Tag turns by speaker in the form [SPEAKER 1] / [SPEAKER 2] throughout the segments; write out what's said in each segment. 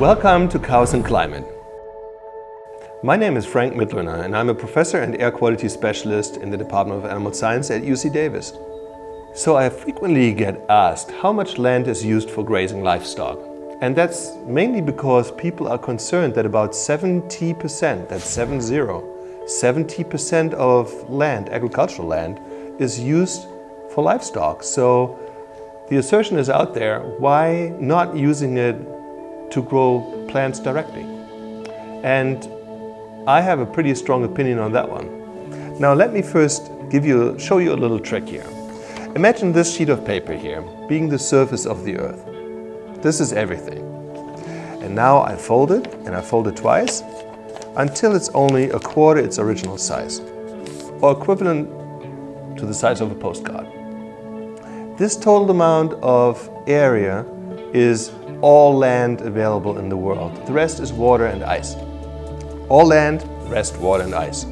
[SPEAKER 1] Welcome to Cows and Climate. My name is Frank Mitloehner and I'm a professor and air quality specialist in the Department of Animal Science at UC Davis. So I frequently get asked how much land is used for grazing livestock. And that's mainly because people are concerned that about 70%, that's 70, 70% of land, agricultural land, is used for livestock. So the assertion is out there, why not using it to grow plants directly? And I have a pretty strong opinion on that one. Now let me first give you, show you a little trick here. Imagine this sheet of paper here being the surface of the earth. This is everything. And now I fold it, and I fold it twice, until it's only a quarter its original size, or equivalent to the size of a postcard. This total amount of area is all land available in the world. The rest is water and ice. All land, rest water and ice.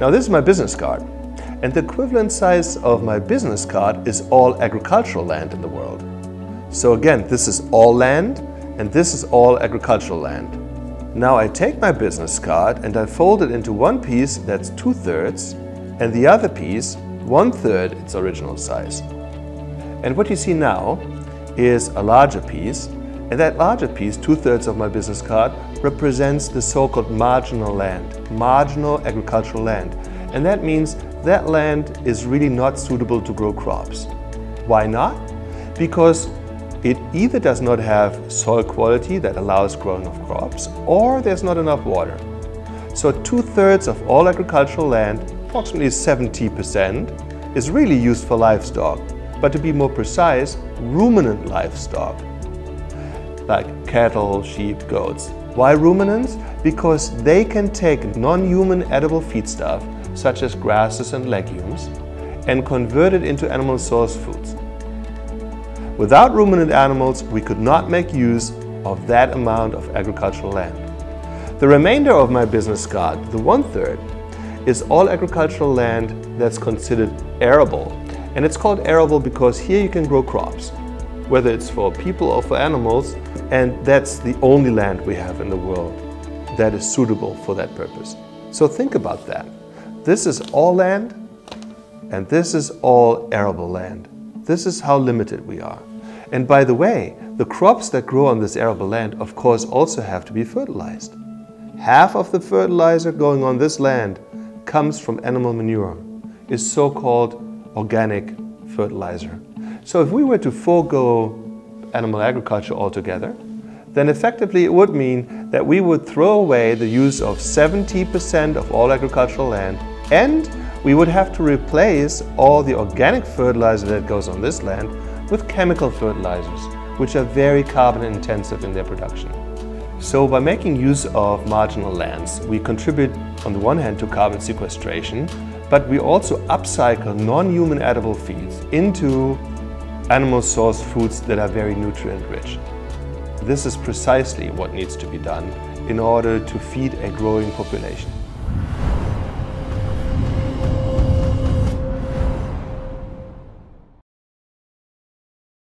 [SPEAKER 1] Now this is my business card. And the equivalent size of my business card is all agricultural land in the world. So again, this is all land and this is all agricultural land. Now I take my business card and I fold it into one piece that's two-thirds and the other piece one-third its original size. And what you see now is a larger piece, and that larger piece, two-thirds of my business card, represents the so-called marginal land, marginal agricultural land. And that means that land is really not suitable to grow crops. Why not? Because it either does not have soil quality that allows growing of crops, or there's not enough water. So two-thirds of all agricultural land, approximately 70%, is really used for livestock but to be more precise, ruminant livestock, like cattle, sheep, goats. Why ruminants? Because they can take non-human edible feedstuff, such as grasses and legumes, and convert it into animal source foods. Without ruminant animals, we could not make use of that amount of agricultural land. The remainder of my business card, the one-third, is all agricultural land that's considered arable and it's called arable because here you can grow crops, whether it's for people or for animals, and that's the only land we have in the world that is suitable for that purpose. So think about that. This is all land, and this is all arable land. This is how limited we are. And by the way, the crops that grow on this arable land, of course, also have to be fertilized. Half of the fertilizer going on this land comes from animal manure, is so-called organic fertilizer. So if we were to forego animal agriculture altogether, then effectively it would mean that we would throw away the use of 70% of all agricultural land and we would have to replace all the organic fertilizer that goes on this land with chemical fertilizers, which are very carbon intensive in their production. So by making use of marginal lands, we contribute on the one hand to carbon sequestration, but we also upcycle non-human edible feeds into animal source foods that are very nutrient rich. This is precisely what needs to be done in order to feed a growing population.